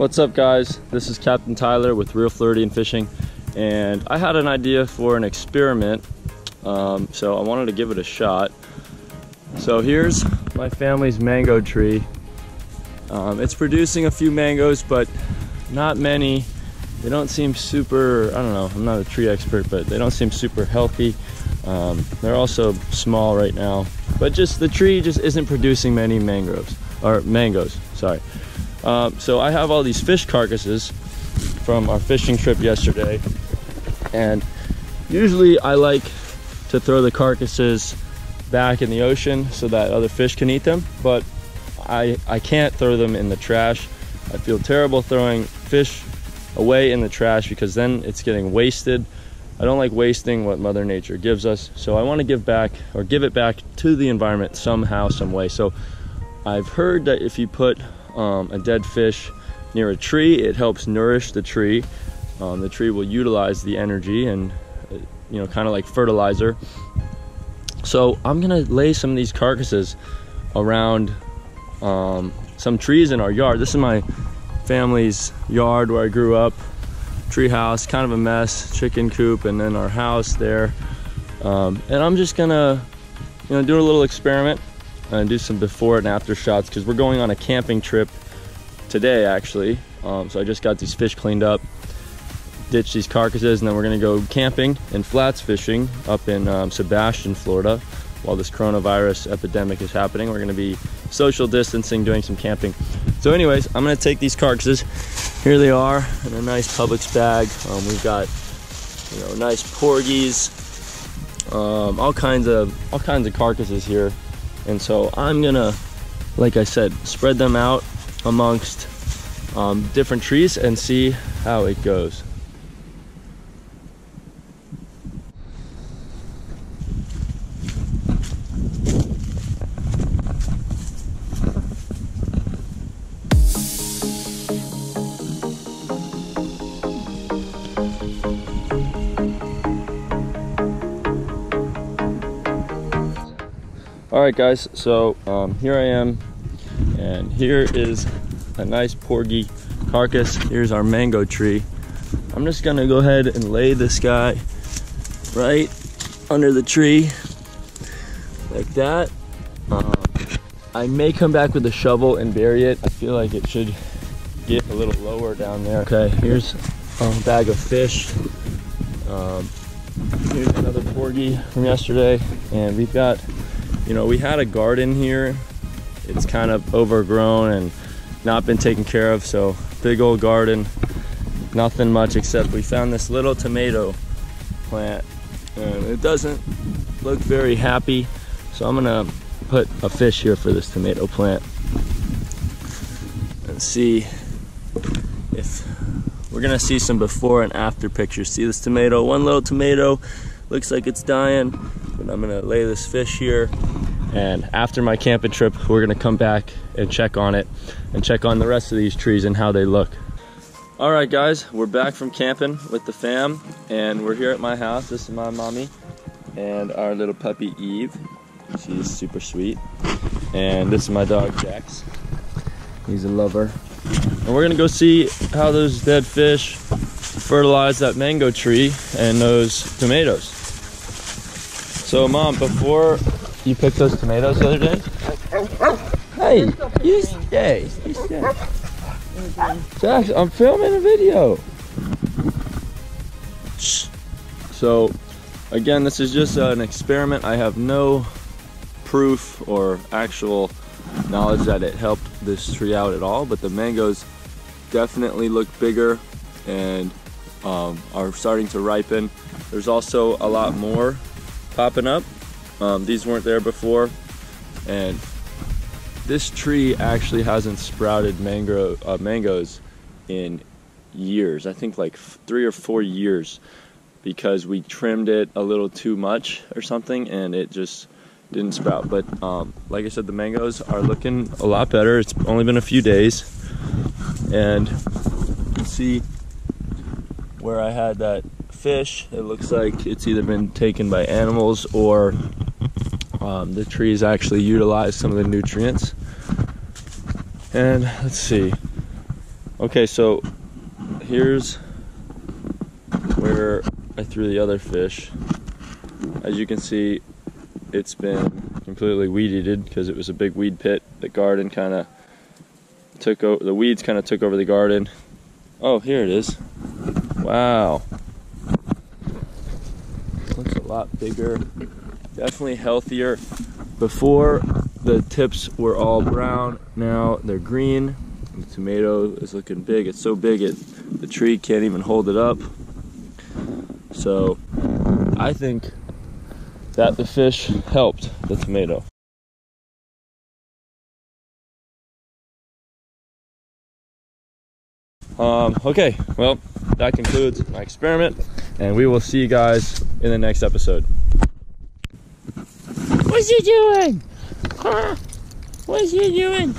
What's up guys? This is Captain Tyler with Reel Floridian Fishing and I had an idea for an experiment um, so I wanted to give it a shot. So here's my family's mango tree. Um, it's producing a few mangoes but not many. They don't seem super, I don't know, I'm not a tree expert but they don't seem super healthy. Um, they're also small right now but just the tree just isn't producing many mangroves or mangoes sorry um, so I have all these fish carcasses from our fishing trip yesterday. And usually I like to throw the carcasses back in the ocean so that other fish can eat them but I I can't throw them in the trash. I feel terrible throwing fish away in the trash because then it's getting wasted. I don't like wasting what Mother Nature gives us, so I want to give back or give it back to the environment somehow, some way. So I've heard that if you put um, a dead fish near a tree, it helps nourish the tree. Um, the tree will utilize the energy and, uh, you know, kind of like fertilizer. So I'm gonna lay some of these carcasses around um, some trees in our yard. This is my family's yard where I grew up treehouse, kind of a mess, chicken coop, and then our house there. Um, and I'm just gonna, you know, do a little experiment and do some before and after shots because we're going on a camping trip today actually. Um, so I just got these fish cleaned up, ditched these carcasses, and then we're gonna go camping and flats fishing up in um, Sebastian, Florida while this coronavirus epidemic is happening. We're gonna be social distancing, doing some camping. So anyways, I'm gonna take these carcasses. Here they are in a nice Publix bag. Um, we've got, you know, nice porgies, um, all kinds of all kinds of carcasses here. And so I'm gonna, like I said, spread them out amongst um, different trees and see how it goes. All right guys so um, here i am and here is a nice porgy carcass. Here's our mango tree. I'm just gonna go ahead and lay this guy right under the tree like that. Um, i may come back with a shovel and bury it. I feel like it should get a little lower down there. Okay here's a bag of fish. Um, here's another porgy from yesterday and we've got you know, we had a garden here. It's kind of overgrown and not been taken care of. So big old garden, nothing much except we found this little tomato plant and it doesn't look very happy. So I'm gonna put a fish here for this tomato plant and see if we're gonna see some before and after pictures. See this tomato, one little tomato, looks like it's dying, but I'm gonna lay this fish here and after my camping trip, we're gonna come back and check on it and check on the rest of these trees and how they look. All right, guys, we're back from camping with the fam and we're here at my house. This is my mommy and our little puppy Eve. She's super sweet. And this is my dog Jax. He's a lover. And we're gonna go see how those dead fish fertilize that mango tree and those tomatoes. So mom, before you picked those tomatoes the other day? Hey, you stay. You stay. Jax, I'm filming a video. So, again, this is just an experiment. I have no proof or actual knowledge that it helped this tree out at all, but the mangoes definitely look bigger and um, are starting to ripen. There's also a lot more popping up um, these weren't there before, and this tree actually hasn't sprouted mango uh, mangoes in years. I think like three or four years because we trimmed it a little too much or something, and it just didn't sprout. But um, like I said, the mangoes are looking a lot better. It's only been a few days, and you can see where I had that fish. It looks like it's either been taken by animals or um, the trees actually utilize some of the nutrients. And let's see. Okay, so here's where I threw the other fish. As you can see, it's been completely weed eated because it was a big weed pit. The garden kind of took over, the weeds kind of took over the garden. Oh, here it is. Wow. Lot bigger. Definitely healthier. Before, the tips were all brown. Now they're green. The tomato is looking big. It's so big, it the tree can't even hold it up. So, I think that the fish helped the tomato. Um, okay, well, that concludes my experiment, and we will see you guys in the next episode. What's he doing? Huh? What's he doing?